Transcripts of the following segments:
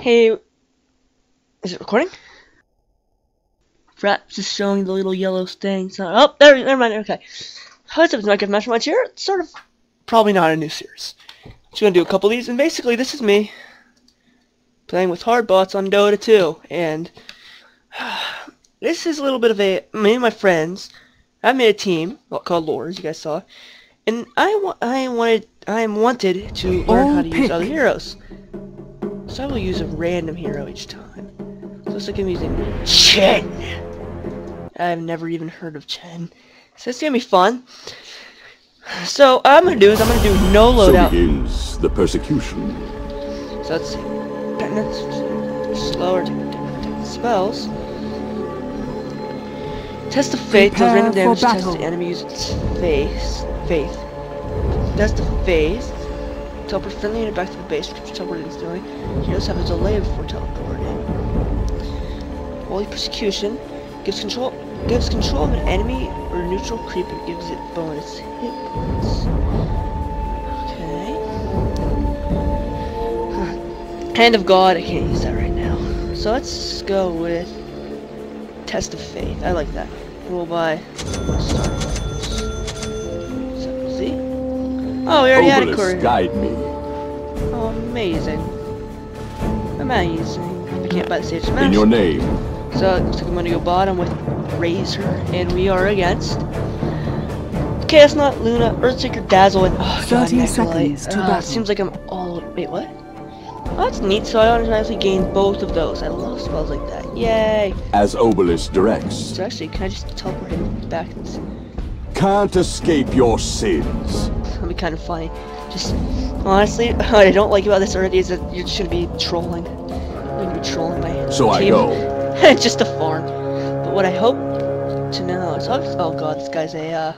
Hey, is it recording? Frat just showing the little yellow stain. So, oh, there, never mind. Okay. What's up, it's Minecraft Mastermind here. It's sort of, probably not a new series. Just gonna do a couple of these, and basically, this is me playing with hard bots on Dota 2, and this is a little bit of a me and my friends. I made a team called Lores, you guys saw, and I wa I wanted I am wanted to learn how to use oh, other heroes. So I will use a random hero each time. So looks like I'm using Chen. I've never even heard of Chen. So it's gonna be fun. So what I'm gonna do is I'm gonna do no loadout. So begins the persecution. So let's see. Penance, slower to spells. Test of faith does random damage test battle. the enemy uses face faith. Test of faith. Teleport friendly unit back to the base, which teleport instantly. Heroes have a delay before teleporting. Holy Persuasion gives control gives control of an enemy or neutral creep and gives it bonus hit points. Okay. Hand of God, I can't use that right now. So let's go with Test of Faith. I like that. Roll by See? Oh, we already had a Obelisk, courier. guide me. Oh, amazing. Amazing. I can't buy the stage In your name. So it looks like I'm gonna go bottom with Razor, and we are against Chaos Knight, Luna, Earthshaker, Dazzle, and oh, God, 30 Necrolyte. seconds to ah, battle. Seems like I'm all. Wait, what? Oh, that's neat. So I automatically gain both of those. I love spells like that. Yay! As Obelisk directs. So actually, can I just teleport him back? This Can't escape your sins. That'd be kind of funny. Just honestly, what I don't like about this already is that you're just gonna be trolling. You're gonna be trolling my So I team. go. just a farm. But what I hope to know is, oh, oh god, this guy's a uh,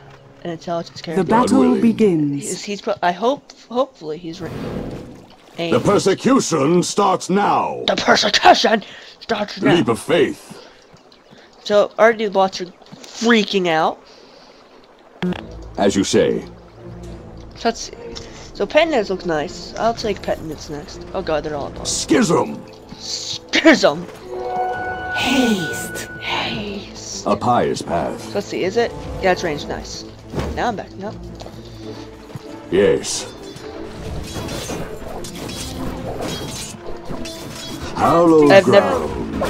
an intelligence character. The battle willing. begins. He's, he's pro- I hope, hopefully, he's right. The persecution starts now. the persecution starts now. Leap of faith. So already the bots are freaking out. As you say. So let's see. So Petnitz looks nice. I'll take Petnitz next. Oh god, they're all at bots. Schism. Schism. Haste. Haste. A pious path. So let's see, is it? Yeah, it's ranged nice. Now I'm back, up. Yes. Hallowed I've never- ground.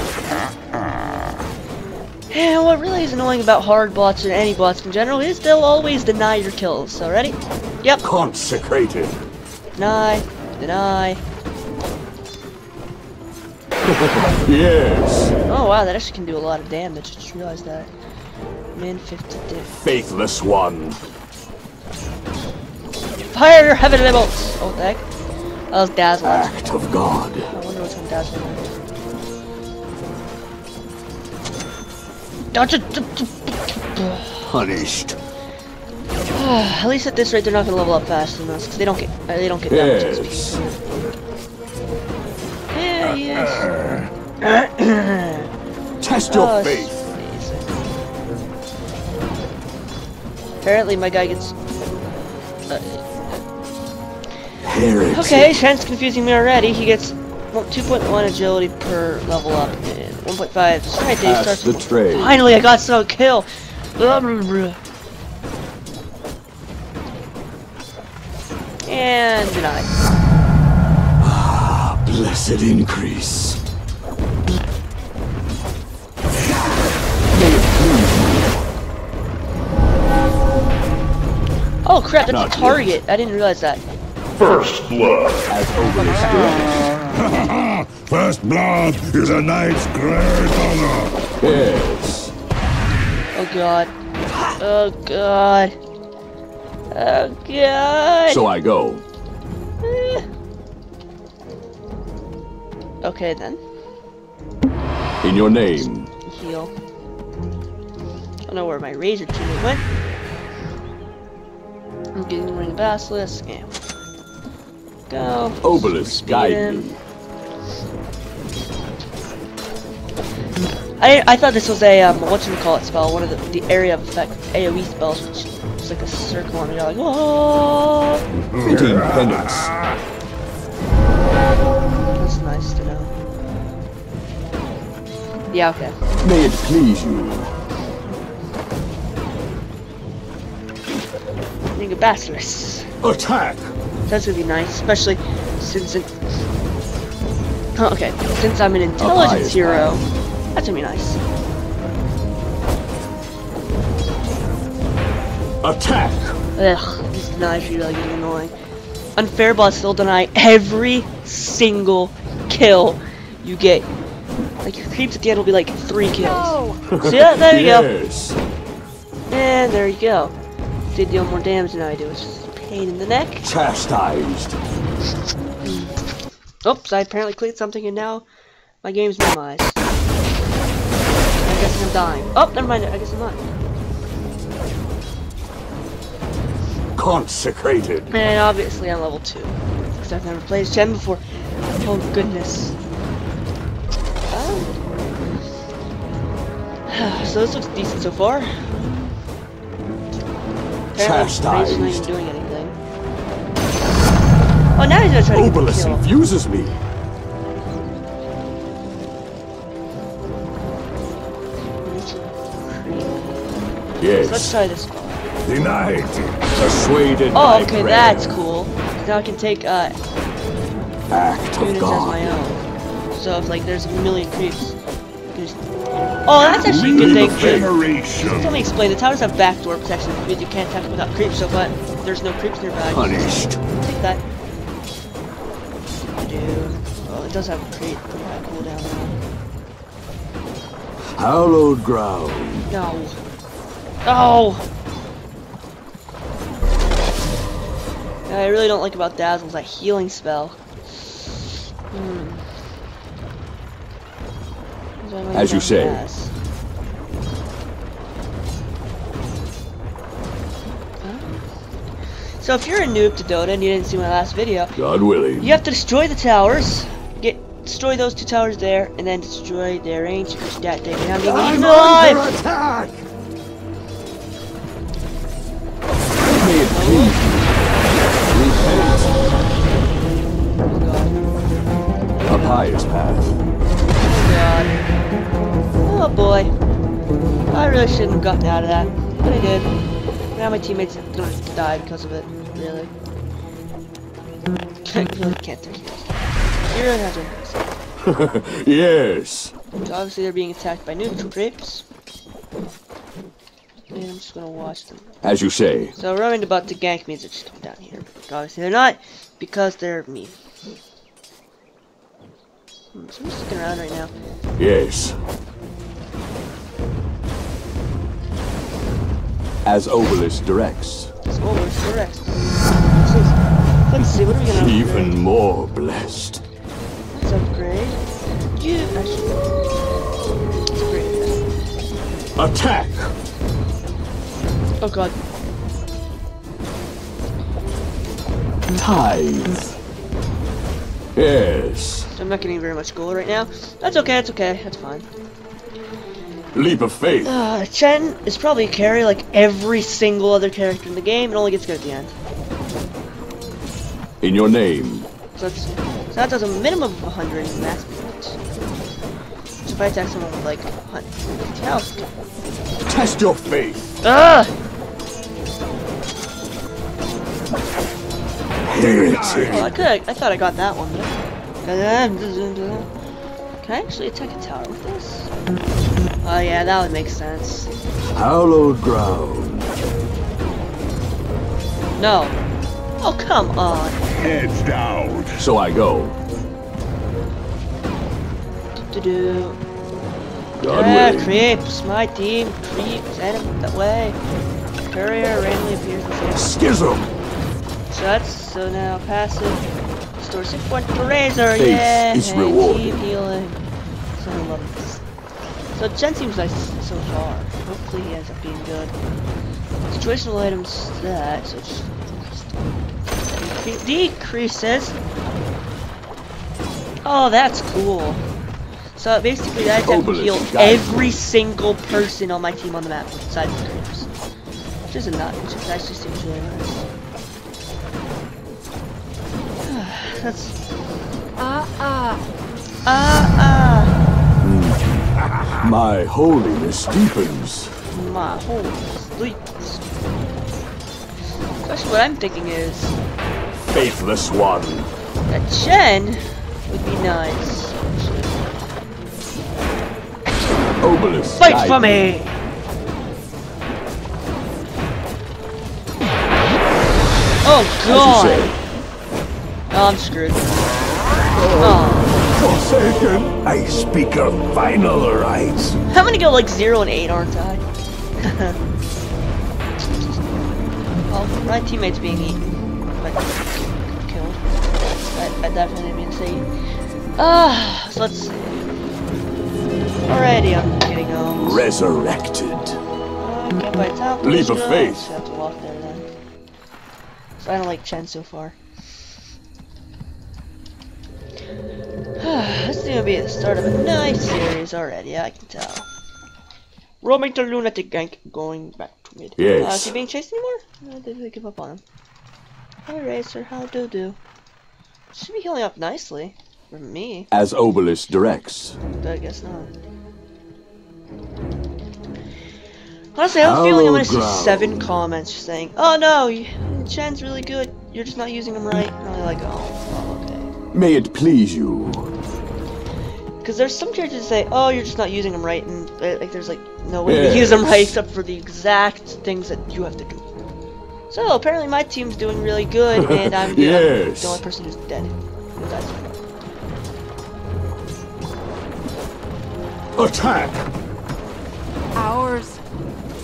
And what really is annoying about hard bots and any bots in general is they'll always deny your kills. So ready? Yep. Consecrated. Deny. Deny. Yes. Oh wow, that actually can do a lot of damage. I just realized that. Min 50 diff. Faithless one. Fire your heavenly bolts! Oh, what the heck? That was dazzling. Act of God. I wonder what's dazzle me. Dodge it! Punished. At least at this rate, they're not gonna level up faster than us, 'cause they don't get uh, they don't get damage. Yes. Yeah, yes. Test your Oh, faith. Apparently, my guy gets. Uh, okay, Chen's confusing me already. He gets 2.1 agility per level up and 1.5 strength. He Pass starts. the tray. Finally, I got so kill. And denied. Ah, blessed increase. Oh crap, that's Not a yet. target. I didn't realize that. First blood. As. First blood is a knight's great honor. Yes. Oh god. Oh god. Oh god. So I go. Eh. Okay then. In your name. Heal. I don't know where my razor teammate went. I'm getting the ring of Basilius and go. Obelisk, guide me. I I thought this was a um what you call it spell, one of the the area of effect AoE spells, which like a circle and you're like whoa. Fitting penance. That's nice to know. Yeah, okay. May it please you. Being a basilisk. Attack! That's gonna be nice, especially since it. Oh, okay, since I'm an intelligence hero, that's gonna be nice. Attack! Ugh, these denies are really getting annoying. Unfair bots still deny every single kill you get. Like your creeps at the end will be like three kills. See that? There you go. And there you go. They deal more damage than I do. It's just a pain in the neck. Chastised. Oops, I apparently clicked something and now my game's minimized. I guess I'm dying. Oh, never mind. I guess I'm not. Consecrated. And obviously I'm level 2. Because I've never played as Chen before. Oh goodness. Oh. so this looks decent so far. Ray's not even doing anything. Oh, now he's gonna try to get infuses me. Yes. Let's try this one. Denied. Persuaded Oh, okay, prayer. that's cool. Now I can take uh, Act units as my own. So if like there's a million creeps, just- Oh, that's actually a good thing. Generation. Let me explain. The towers have backdoor protection, which means you can't attack without creeps. So, but there's no creeps nearby. Punished. Take that. Dude. Oh, it does have a creep. Yeah, cooldown Hallowed ground. now. No. Oh. Yeah, I really don't like about Dazzle's that healing spell. Hmm. What do I like As you say. So if you're a noob to Dota and you didn't see my last video, God willing. you have to destroy the towers, get destroy those two towers there, and then destroy their range for stat taking down. I'm under attack! Oh. Boy. I really shouldn't have gotten out of that. But I did. Now my teammates don't die because of it. Really. Really can't take it. Zero has one. yes. So obviously they're being attacked by neutral creeps. And I'm just gonna watch them. As you say. So Rowan about to gank means they're just coming down here. Obviously they're not because they're mean. Hmm, so I'm just looking around right now. Yes. As Obelisk directs. It's correct. Let's see, what are we gonna upgrade? Even more blessed. Let's upgrade. You actually let's upgrade. Attack! Oh god. Tithe. Yes. I'm not getting very much gold right now. That's okay, that's okay, that's fine. Leap of faith. Uh, Chen is probably a carry like every single other character in the game. It only gets good at the end. In your name. So, that's, so that does a minimum of 100 in max points. So if I attack someone with like 150 health. Test your faith. Ah! Heretic. Oh, I could. I thought I got that one. Though. Can I actually attack a tower with this? Oh yeah, that would make sense. Hallowed ground. No. Oh come on. Heads down. So I go. Do do. God Yeah, creeps. My team creeps. Enemy that way. Courier randomly appears in the field. Schism. So that's so now passive. Store six points per razor. Faith yeah. is and rewarded. keep healing. So I love this. So Chen seems nice so far. Hopefully he ends up being good. Situational items that so just decreases. Oh, that's cool. So basically, that attack will heal every single person on my team on the map besides the creeps. Which is a nut, which is actually seems really nice. That's Ah, ah. ah ah. My holiness deepens. My holiness sleep. Especially what I'm thinking is Faithless one. A Chen would be nice. Obelisk. Fight guide for me! Oh god! Oh, I'm screwed. Oh. Forsaken, I speak of final rights. I'm gonna go like 0 and 8, aren't I? well, my teammate's being eaten. But killed. I, I definitely didn't mean to say. Ah, so let's see. Alrighty, I'm getting home. Resurrected. By the time Leap of faith. Just have to walk there then. So I don't like Chen so far. this is gonna be the start of a nice series already, I can tell. Roaming to Lunatic Gank, going back to mid. Yes. Uh, is he being chased anymore? No, did they give up on him? Hi Razor, how do do? Should be healing up nicely. For me, As Obelisk directs. I guess not. Honestly, I have a feeling I'm gonna see seven comments saying, "Oh no, Chen's really good. You're just not using him right." And I'm like, "Oh, well, okay." May it please you. Because there's some characters that say, "Oh, you're just not using them right," and uh, like there's like no way to use them right except for the exact things that you have to do. So apparently my team's doing really good, and I'm the, Yes. the only person who's dead. Who died so far. Attack! Ours.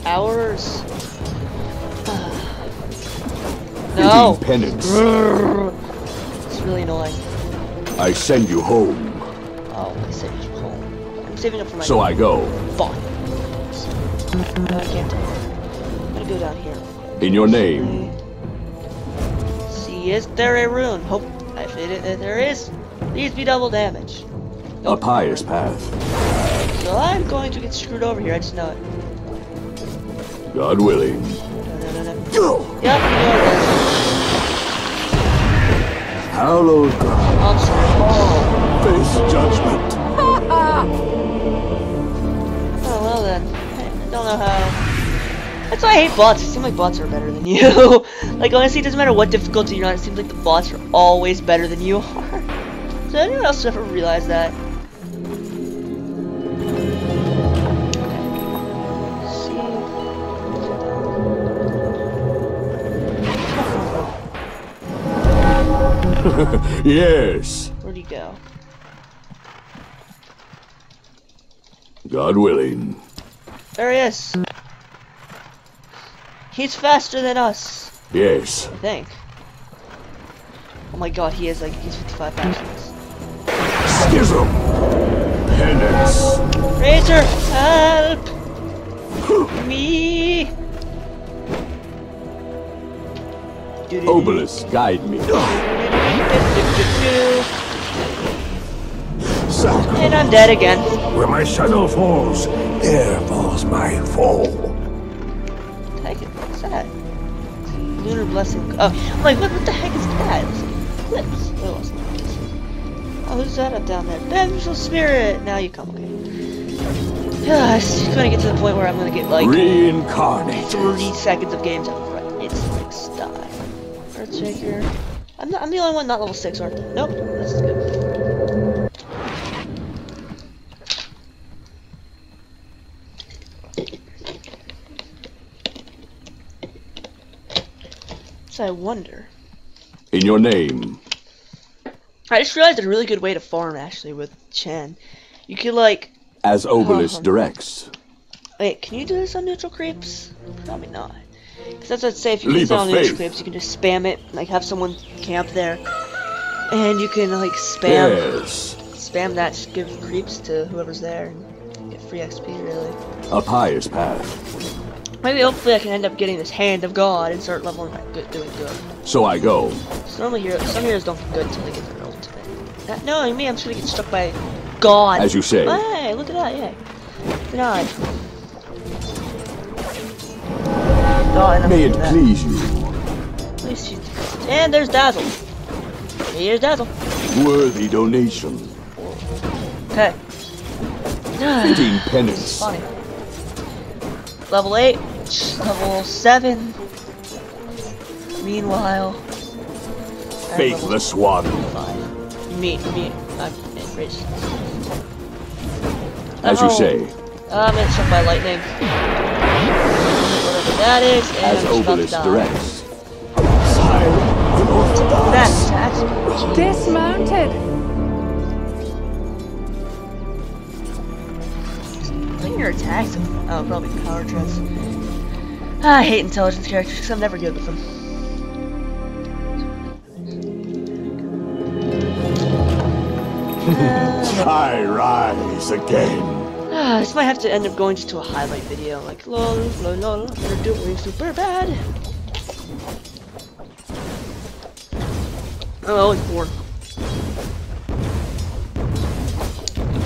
Hours. no. Fitting penance. It's really annoying. I send you home. Saving up for my So I go. Fuck. I can't. I'm gonna go down here. In your name. See, is there a rune? Hope if it, if there is, please be double damage. A pious path. So I'm going to get screwed over here. I just know it. God willing. No, no, no, no. Yep, you know it is. Hallowed screwed. Face judgment. don't know how. That's why I hate bots. It seems like bots are better than you. like honestly, it doesn't matter what difficulty you're on. It seems like the bots are always better than you are. Does anyone else ever realize that? Yes. Where'd he go? God willing. There he is. He's faster than us, Yes. I think. Oh my god, he is like, he's 55 faster than us. Schism. Penance. Razor, help! Me! Obelisk, guide me. And I'm dead again. Where my shadow falls, there falls my fall. Heck, what's that? Lunar blessing. Oh, I'm like, what, what the heck is that? Lips. Oh, it's not this. Oh, who's that up down there? Vengeful spirit. Now you come. Okay. Yeah, it's gonna get to the point where I'm gonna get like Reincarnated. 30 seconds of games out right. It's like stop. Earthshaker. I'm not. I'm the only one not level six, aren't I? Nope. This is good. So I wonder. In your name. I just realized a really good way to farm actually with Chen. You could like As Obelisk Oh. directs. Wait, can you do this on neutral creeps? Probably not. Because that's what I'd say, if you it on neutral creeps, you can just spam it, like have someone camp there. And you can like spam Yes. spam that, just give creeps to whoever's there and get free XP really. A pious path. Maybe hopefully I can end up getting this hand of God and start leveling up good doing good. So I go. So normally heroes, some heroes don't get good until they get their ultimate. Not knowing me, I'm just gonna get struck by God. As you say. Hey, look at that, yeah. Denied. God, May it doing that. please you. At least she's decent. And there's Dazzle. Here's Dazzle. Worthy donation. Okay. Fitting penance. Funny. Level 8, level 7. Meanwhile, Faithless one. level 5. Me, me, I'm in race. As you say, I'm gonna struck by lightning. Whatever that is, and as I'm just about to Obelisk directs. Sire, unorthodox. That attacks me. Dismounted. I think your attacks. Oh, probably power treads. I hate intelligence characters because I'm never good with them. I rise again. Ah, this might have to end up going just to a highlight video, like lol, lol, lol, you're doing super bad. Oh, it's bored.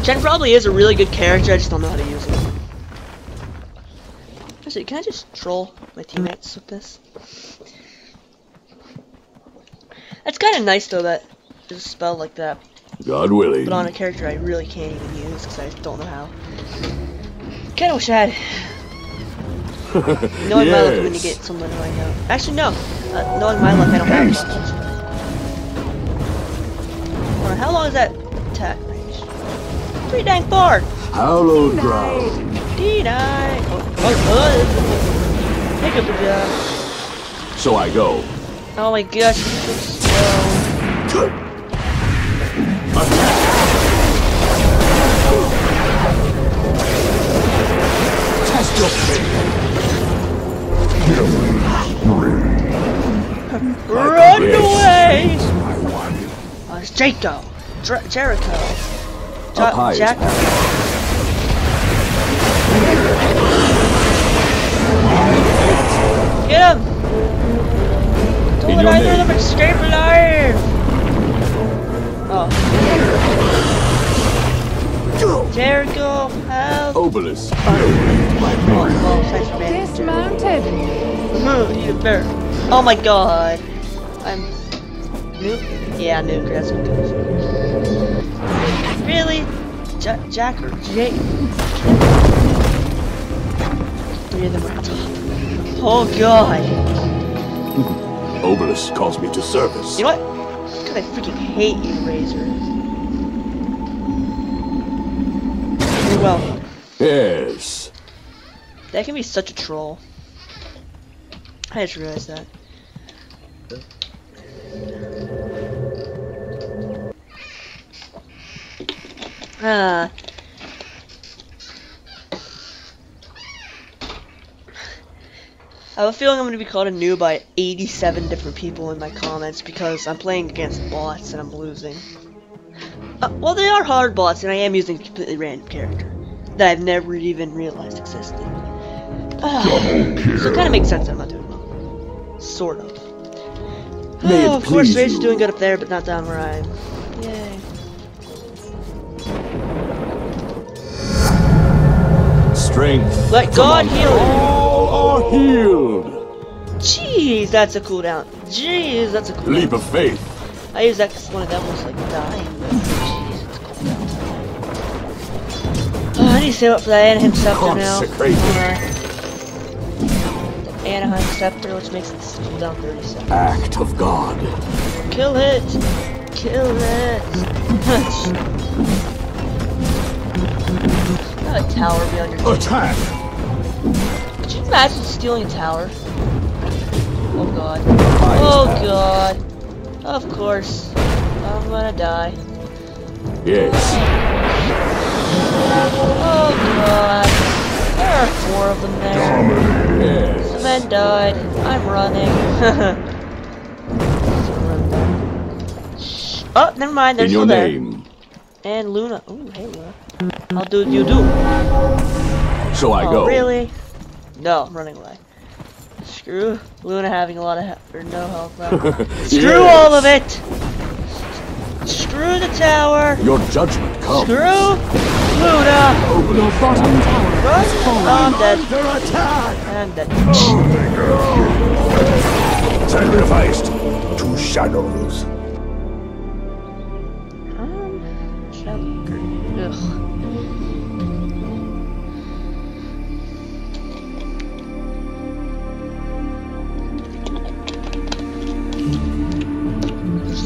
Chen probably is a really good character, I just don't know how to use it. Actually, can I just troll my teammates with this? That's kind of nice though that there's a spell like that, God willing. but on a character I really can't even use because I don't know how. Kind of wish I had. Knowing my luck when you Yes. get someone who I know. Actually, no. Uh, knowing my luck, I don't have. How long is that attack range? Pretty dang far. Hallowed ground. The job. So I go. Oh my gosh, this is slow. Test your. Run away! It's Jaco. Dr Jericho. Is Jack. Get him! Don't In let your either of them escape alive! Oh. Jericho, help! Obelisk. Oh, well, thanks for managing. Dismounted. Eat a bear. Oh my god. I'm nuke. Yeah, nuke. That's what. Really? Ja Jack or Jake? Three of them are top. Oh god. Obelisk calls me to service. You know what? God, I freaking hate you, Razor. You're Well, Yes. that can be such a troll. I just realized that. Ah. I have a feeling I'm going to be called a noob by 87 different people in my comments because I'm playing against bots and I'm losing. Uh, well, they are hard bots, and I am using a completely random character that I've never even realized existed. Ah, so it kind of makes sense that I'm not doing well. Sort of. Oh, of course, Rage is doing good up there, but not down where I am. Yay. Strength. Let God heal you. Are healed. Jeez, that's a cooldown. Jeez, that's a cooldown. Leap of faith. I use that because one of them was like dying. but Jeez, it's cooldown. Oh, I need to save up for that Aghanim Scepter now. Alright. The Aghanim Scepter, which makes it cooldown 30 seconds. Act of God. Kill it! Kill it! Got a tower beyond your Attack. Imagine stealing a tower? Oh god. Oh god. Of course. I'm gonna die. Yes. Oh god. There are four of them there. The men died. I'm running. oh, never mind. They're In still there. name. And Luna. Oh, hey Luna. How do you do? So I oh, go. really? No, I'm running away. Screw Luna having a lot of he or no health left. Screw Yes. all of it! Screw the tower! Your judgment comes. Screw Luna! Your bottom tower Run! has fallen. Oh, I'm dead. Under attack. I'm dead. Sacrificed to shadows. Um, shall- Ugh.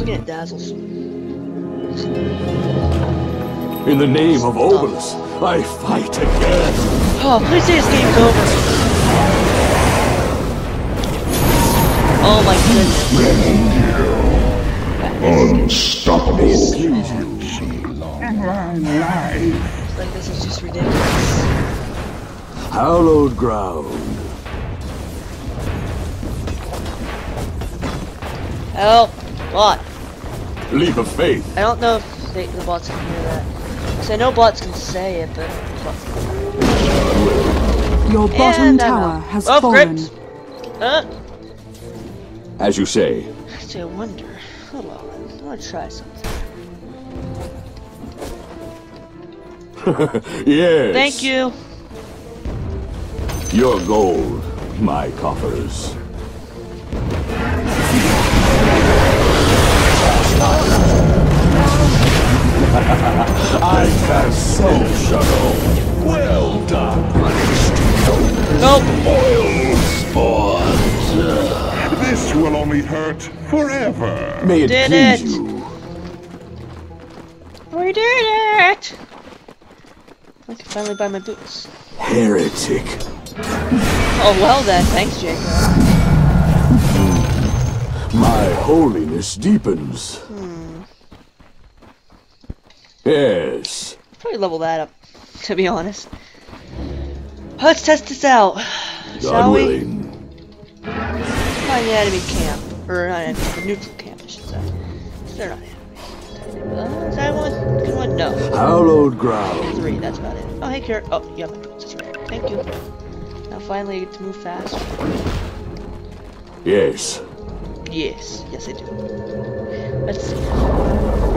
Dazzles. In the name of Obelus, I fight again. Oh, please say this game's over. Oh my goodness. Unstoppable. Please you. It's like this is just ridiculous. Hallowed ground. Help! Bot. Leap of faith. I don't know if they, the bots can hear that. Cause I know bots can say it, but. Your bottom And I'm tower has Oh, fallen. gripped. Huh? As you say. Actually, I wonder. Hold on. I want to try something. yes. Thank you. Your gold, my coffers. I have so shuttle. Well done, punished. Nope. This will only hurt forever. May it Did please it. you. We did it! I can finally buy my boots. Heretic. Oh, well then. Thanks, Jacob. My holiness deepens. Yes. Probably level that up, to be honest. Let's test this out. God Shall we? willing. Find the enemy camp. Or not enemy, the neutral camp, I should say. They're not enemy. Uh, is that one? Good one? No. Hallowed ground. Three, that's about it. Oh, hey, Carrot. Oh, yeah, that's right. Thank you. Now finally I get to move fast. Yes. Yes, yes I do. Let's see.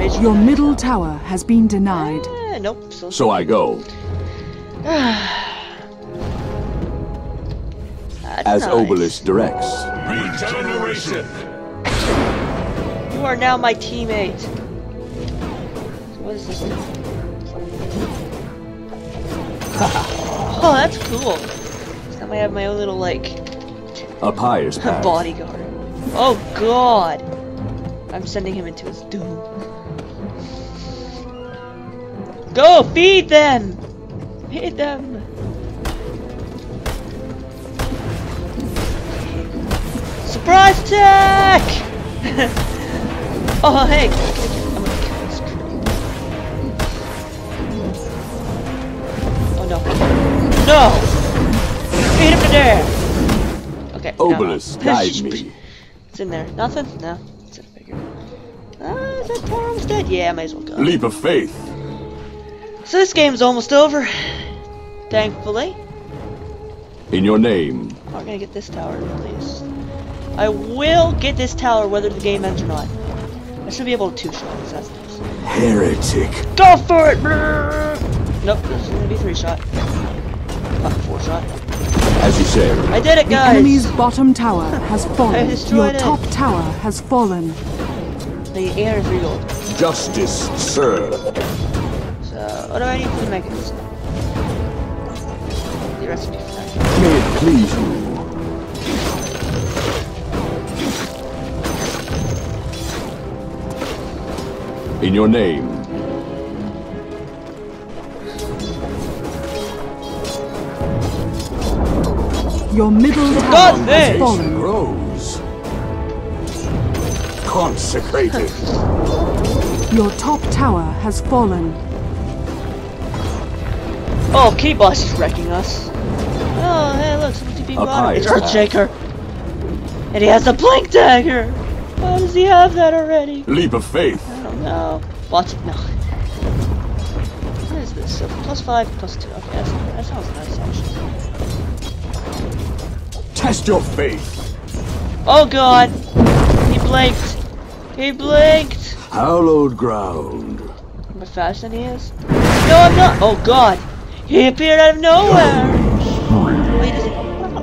Rage Your middle tower has been denied. Eh, nope, still So I go. As nice. Obelus directs. Regeneration. You are now my teammate. So what is this? oh, that's cool. So now I have my own little like A pious path. bodyguard. Oh God! I'm sending him into his doom. Go feed them. Feed them. Surprise attack! oh hey! I'm gonna kill this creep. Oh no! No! Feed him to death! Okay. no. Obelus, guide me. It's in there. Nothing? No. It's a figure. Ah, is that almost dead? Yeah, I might as well go. Leap of faith. So this game's almost over. Thankfully. In your name. I'm gonna get this tower at least. I will get this tower whether the game ends or not. I should be able to two-shot this, that's nice. Heretic. Go for it! Brrr. Nope, this is gonna be three-shot. Not four-shot. As you say. I did it, guys! The enemy's bottom tower has fallen. destroyed Your it. top tower has fallen. The 803 gold. Justice serve. So, what do I need for the Mekansm? The recipe for that. May it please you. In your name. Your middle tower God's has fallen. grows. Consecrated. Your top tower has fallen. Oh, Kitty Boss is wrecking us. Oh, hey, look, someone TP A bottom. It's pious Earthshaker. And he has a blink dagger. Why does he have that already? Leap of faith. I don't know. What? No. What is this? So plus five, plus two. Okay, that's, that sounds nice actually. Test your faith. Oh god! He blinked. He blinked. Hallowed ground. Am I faster than he is? No, I'm not. Oh god! He appeared out of nowhere. Wait?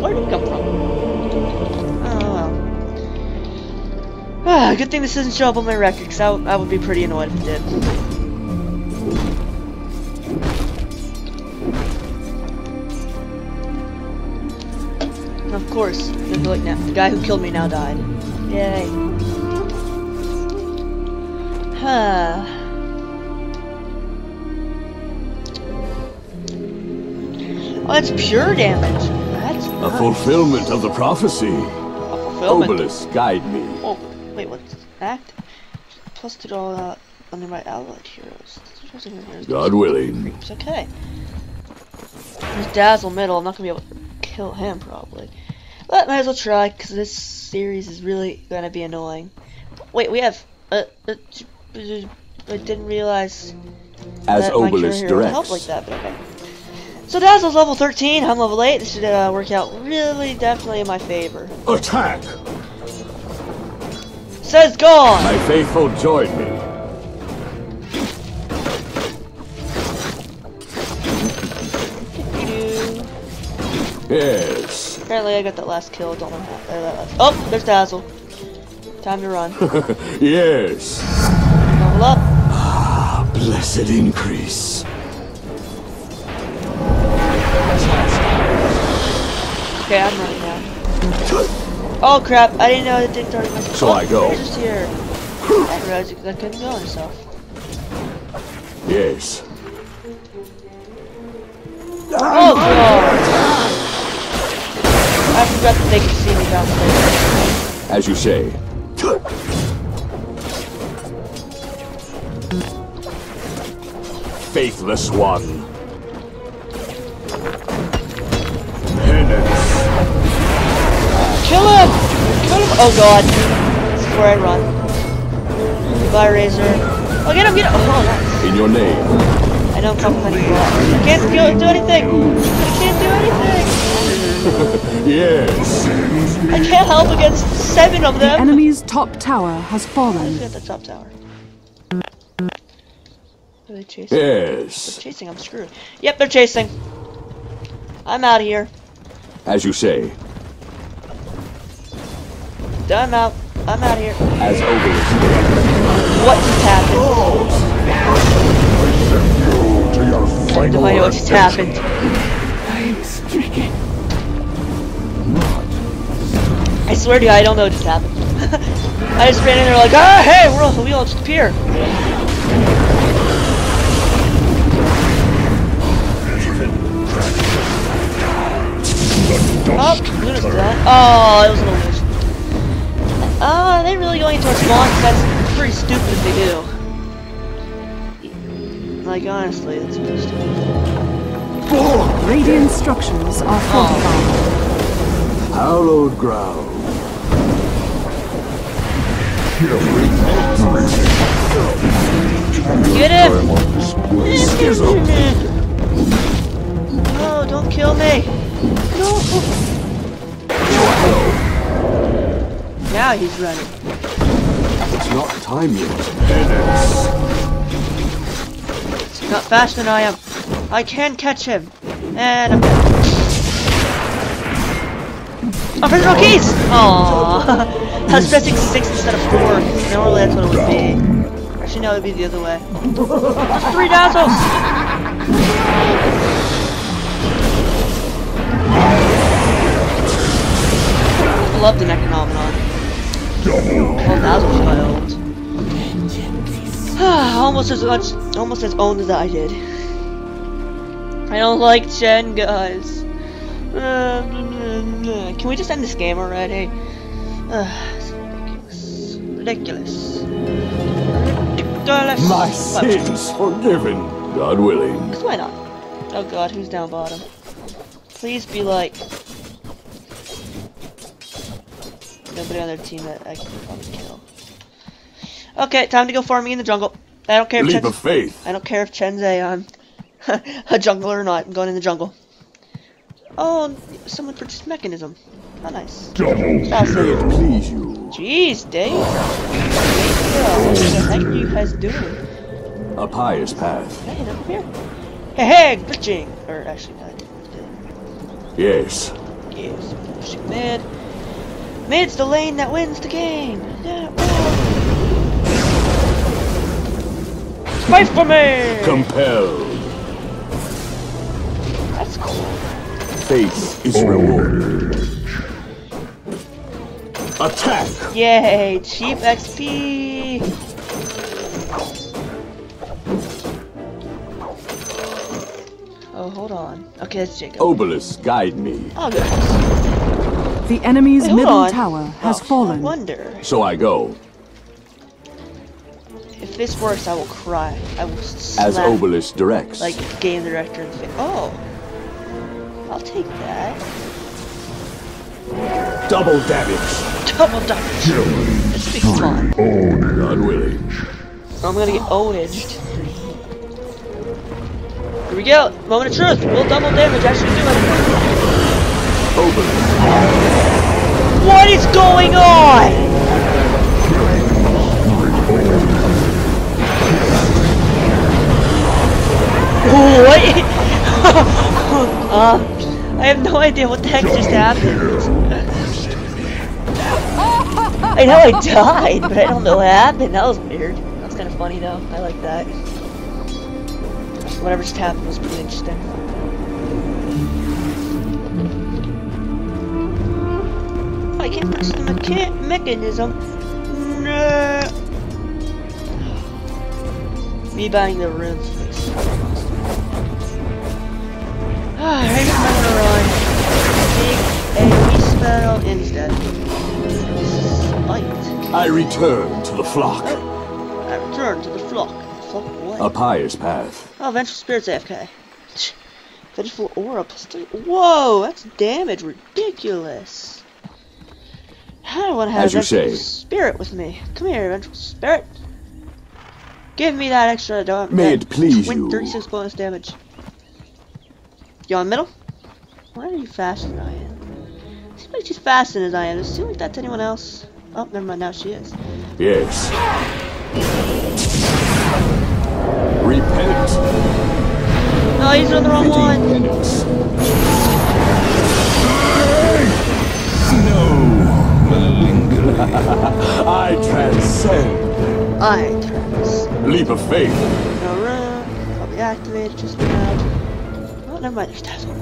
Where did he come from? Oh well. Ah, good thing this doesn't show up on my record, because I, would- I would be pretty annoyed if it did. Of course, like, now, the guy who killed me now died. Yay. Huh. Oh, it's pure damage. That's A fulfillment of the prophecy. A fulfillment. Obelisk, guide me. Oh, wait, what's act? Plus to all uh, under my allied heroes. God willing. Okay. There's Dazzle middle. I'm not gonna be able to kill him probably, but might as well try because this series is really gonna be annoying. Wait, we have. Uh, uh, I didn't realize As that Obelisk would help directs. like that, but okay. So Dazzle's level 13. I'm level 8. This should uh, work out really, definitely in my favor. Attack! Says gone. My faithful join me. Yes. Apparently, I got that last kill. Don't know how. that last- Oh, there's Dazzle. Time to run. yes. Level up. Blessed increase. Okay, I'm running now. Oh crap! I didn't know it didn't already. my- So oh, I go. Just here. I didn't realize I couldn't go myself. Yes. Oh god! I forgot that they could see me downstairs. As you say. Faithless one. Kill him! Kill him! Oh god. This is where I run. Goodbye, Razor. Oh, get him, get him! Oh, nice. In your name. I don't come honey I can't do, do anything! I can't do anything! Yes. I can't help against seven of them! The them! enemy's top tower has Let's fallen. get the top tower. Are they chasing? Yes. They're Chasing, I'm screwed. Yep, they're chasing. I'm out of here. As you say. I'm out. I'm out of here. As directs. What just happened? To your final I know what just happened. I swear to you, I don't know what just happened. I just ran in there like, ah, hey, we're all, we all just appear. Oh, Luna's dead. Oh, it was an illusion. Oh, are they really going into our spawn? 'Cause That's pretty stupid if they do. Like, honestly, that's pretty stupid. Radiant structures are oh. fortified. Hallowed ground. Get him! I'm on display. No, don't kill me! No! Now he's running. It's not time yet. Penance. He's not faster than I am. I can catch him. And I'm dead. Original keys! Aww. I was pressing 6 instead of 4. Normally that's what it would be. Actually, no, it would be the other way. That's three dazzles! I love the Necronomicon. Dazzle child. almost as much, almost as owned as I did. I don't like Chen, guys. Uh, Can we just end this game already? Uh, ridiculous. Ridiculous. Ridiculous. My But- sins forgiven. God willing. Cause why not? Oh god, who's down bottom? Please be like nobody on their team that I can probably kill. Okay, time to go farming in the jungle. I don't care if Leap Chen's, of faith. I don't care if Chen's a um a jungler or not. I'm going in the jungle. Oh, someone purchased Mekansm. How nice. Double it. Please you. Jeez, Dave. What the heck are you guys doing? A pious path. Hey, over here. Hey, hey, glitching. Or actually, not. Yes. Yes, pushing mid. Mid's the lane that wins the game. Fight for me. Compelled. That's cool. Face is rewarded. Attack! Yay! Cheap XP! Oh, hold on. Okay, it's Jacob. Obelisk, guide me. Oh, goodness. The enemy's Wait, middle on. tower has Oh, I fallen. wonder. So I go, If this works, I will cry. I will slap, as slap, Obelisk directs. like, game director in the face. Oh! I'll take that. Double damage. Double damage. This will be fun. Unwilling. I'm gonna get oldaged. Here we go. Moment of truth. Will double damage actually do anything? What is going on? What? uh, I have no idea what the heck just happened. I know I died, but I don't know what happened. That was weird. That was kind of funny though. I like that. Whatever just happened was pretty interesting. I can't press the mecha Mekansm. No. Me buying the runes. Alright, I'm run. Big AoE spell instead. Light. I return to the flock. Oh, I return to the flock. Flock what? A pious path. Oh, Vengeful Spirit's AFK. Vengeful Aura plus three. Whoa, that's damage ridiculous. I don't want to have As you say. Spirit with me. Come here, Vengeful Spirit. Give me that extra damage. May it please you. 36 bonus damage. You on middle? Why are you faster than I am? Seems like she's faster than I am. Does it seem like that to anyone else? Oh, never mind, now she is. Yes. Repent. Oh, no, he's on the wrong Pity one. penance. I transcend. I turns. Leap of faith. No run. I'll be activated just now. Oh, never mind. There's Tassel.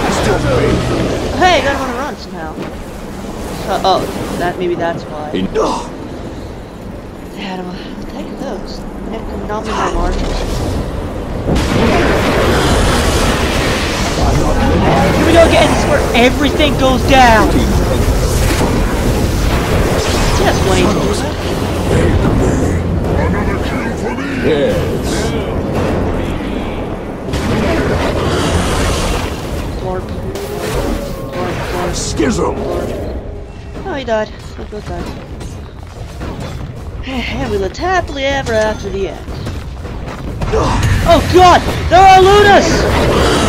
Test your faith. Hey, I gotta want to run somehow. Uh, oh, that maybe that's why. In- Ugh. Yeah, I don't want to take those. Not me my marches. Here we go again. This is where everything goes down. Just wait. Another kill for me! Yes. Glorp, glorp. Schism. Oh, he died. Look, look, died. And we lived happily ever after the end. Oh god! There are Lunas!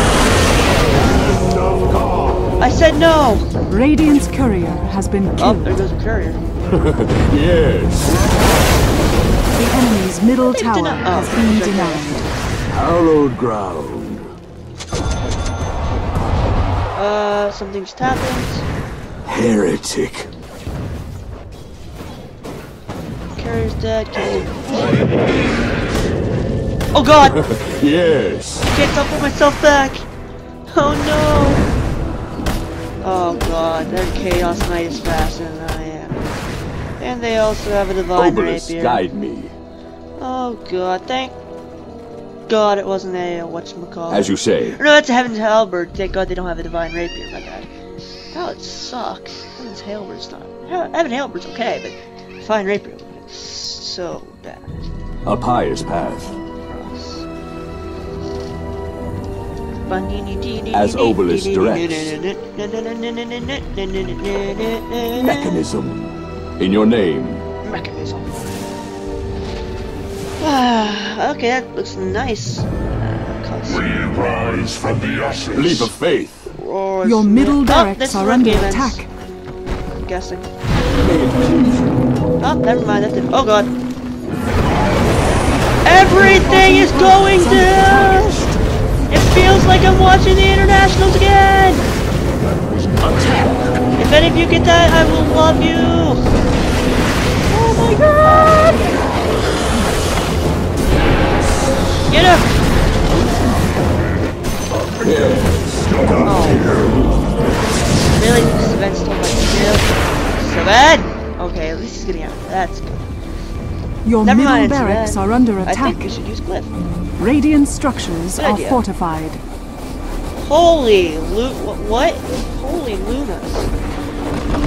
I said no! Radiant's courier has been Oh, killed. there goes the courier. Yes. The enemy's middle They tower oh, has been okay. denied. Hallowed ground. Uh, something just happened. Heretic. Courier's dead. Killed. Oh god! Yes. I Can't teleport myself back! Oh no! Oh god, their Chaos Knight is faster than I am. And they also have a Divine Obelisk, Rapier. guide me. Oh god, thank god it wasn't a uh, whatchamacallit. As you say. No, that's a Heaven's Halberd. Thank god they don't have a Divine Rapier, my bad. Oh, it sucks. Heaven's Halberd's not... Heaven's Halberd's okay, but Divine Rapier would so bad A pious path. As Obelisk directs. Mekansm. In your name. Mekansm. Ah, okay, that looks nice. Uh, cause- We rise from the ashes. Leap of faith. Roars- Your middle Oh, barracks are under attack. I'm guessing. May it please you. Oh, never mind. That didn't. Oh god. Everything is going down. It feels like I'm watching the internationals again. If any of you get that, I will love you. Oh my god. Get. Yes. Oh. Really? Savann's still kill. Savan! Okay, at least he's getting out. That's good. Your Never middle mind, barracks are under attack. I think we should use Glyph. Radiant structures Good are idea. fortified. Holy Lu- what? Holy Lunas.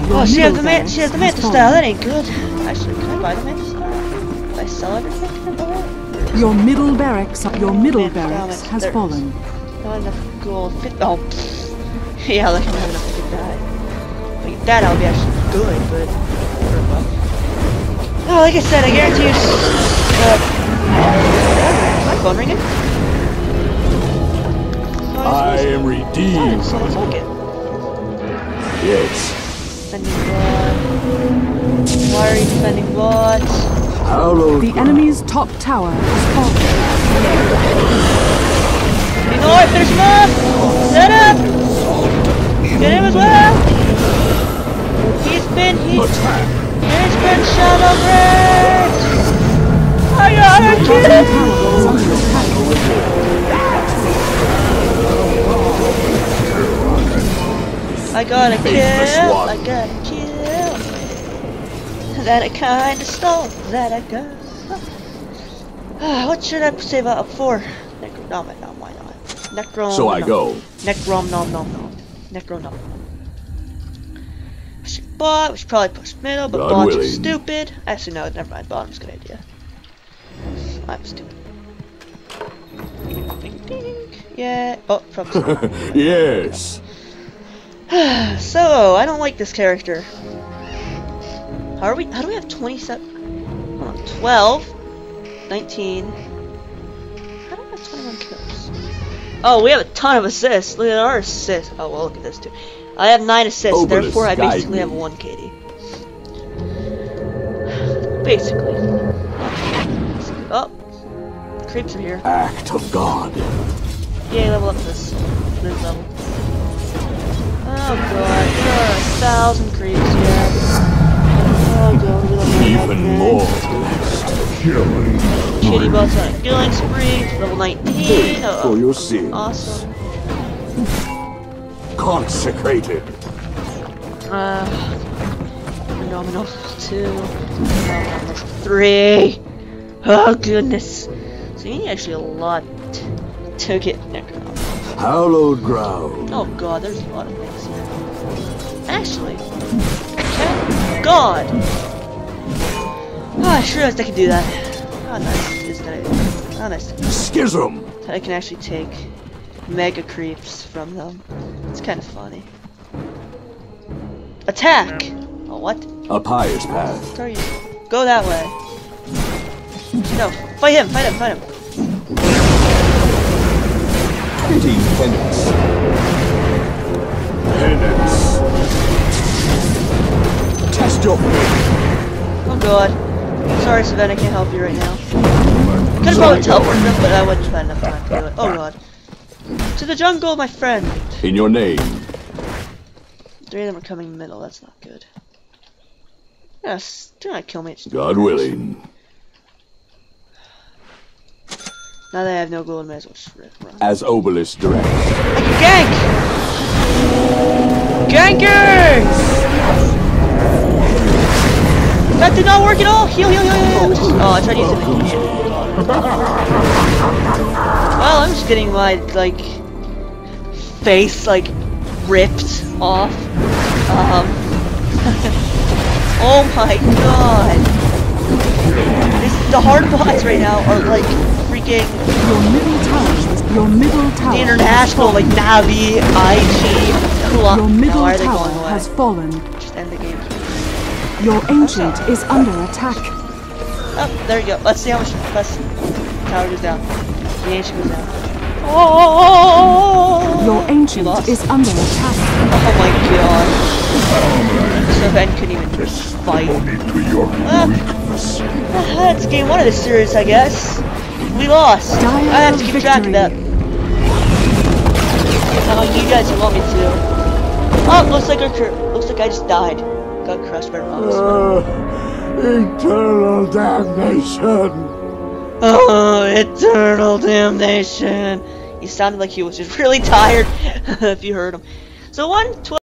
Your Oh, she has the man. She has the Manta Style. That ain't good. Actually, can I buy the Manta Style? If I sell everything, can I buy it? Your middle barracks, your middle barracks has There fallen. Not enough gold. Fit- oh, pfft. yeah, like I don't enough to get that. Like that, I'll be actually good, but. Whatever, well. Oh, like I said, I guarantee you. Uh, is my phone ringing? Oh, I it's am supposed to- redeemed. Oh, someone took it. Yes. Spending what? Why are you spending what? Hallowed. The enemy's top tower has fallen. You know what? Finish him off! Set up! Get him as well! He's been he, Attack. He's been break! I got Your him! bottom tower is under attack. I got a kill! I got a kill! That I kinda stole! That I got! What should I save up for? Necro, no, no, why not? Necro. So I go. Necrom nom nom nom. Necro nom. I should bot, we should probably push middle, but God bot's are stupid. Actually no, never mind, bottom's a good idea. I'm stupid. Ding, ding. Yeah. Oh, from yes. So, I don't like this character. How are we how do we have 27 hold on, 12 19 How do we have 21 kills? Oh, we have a ton of assists. Look at our assists. Oh, well, look at this too. I have 9 assists, Obelisk, therefore I basically have 1 KD. Basically. Oh, creeps are here. Act of God. Yay, level up this this level. Oh god, there are a thousand creeps here. Oh god, Even more. Killing. Kitty bots on a killing spree, level 19. Oh, For your sins. awesome. Consecrated. Uh, phenomenal two, phenomenal three. Oh goodness. So you need actually a lot to get Necron. Hallowed ground. Oh god, there's a lot of things here. Actually, okay. God! Oh, I sure I could do that. How nice is that? How nice Schism. that I can actually take mega creeps from them. It's kind of funny. Attack! Oh, what? A pious path. Where are you? Go that way. No, fight him, fight him, fight him. Pity penance. Penance. Test your faith. Oh god. Sorry, Savannah, I can't help you right now. Could have probably teleported him, but I wouldn't have enough time to do it. Oh god. To the jungle, my friend! In your name. Three of them are coming middle, that's not good. Yes, do not kill me. it's- God willing. Now that I have no gold, I may as well just rip run. As Obelisk directs. Gank! Ganker! That did not work at all! Heal, heal, heal, heal! heal. Oh, I tried using it. Well, I'm just getting my, like, face, like, ripped off. Um. oh my god! This, the hard bots right now are, like, freaking Your middle tower your middle tower. the international, like Navi, IG, Kula. Your middle Now, why are they tower going away? has fallen. Just end the game. Your ancient is under attack. Oh, there you go. Let's see how much less tower goes down. The ancient goes. Oh! Your ancient lost. is under attack. Oh my god. So Ben couldn't even fight. Testimony to your Ah. weakness. That's game one of this series, I guess. We lost. I have to keep track of that. Oh, you guys want me to. Oh, looks like our cur- looks like I just died. Got crushed by rocks. eternal damnation. Oh, eternal damnation. He sounded like he was just really tired if you heard him. So 112